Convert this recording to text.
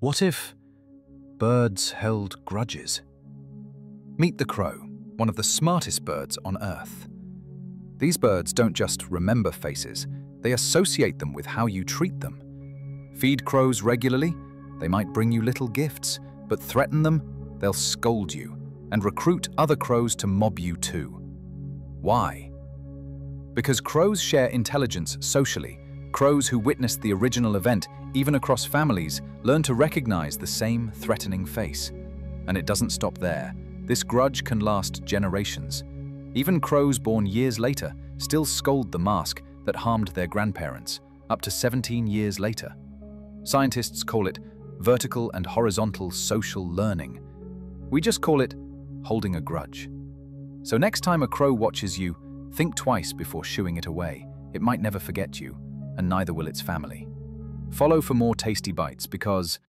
What if birds held grudges? Meet the crow, one of the smartest birds on Earth. These birds don't just remember faces, they associate them with how you treat them. Feed crows regularly, they might bring you little gifts, but threaten them, they'll scold you and recruit other crows to mob you too. Why? Because crows share intelligence socially. Crows who witnessed the original event, even across families, learn to recognize the same threatening face. And it doesn't stop there. This grudge can last generations. Even crows born years later still scold the mask that harmed their grandparents, up to 17 years later. Scientists call it vertical and horizontal social learning. We just call it holding a grudge. So next time a crow watches you, think twice before shooing it away. It might never forget you, and neither will its family. Follow for more tasty bites because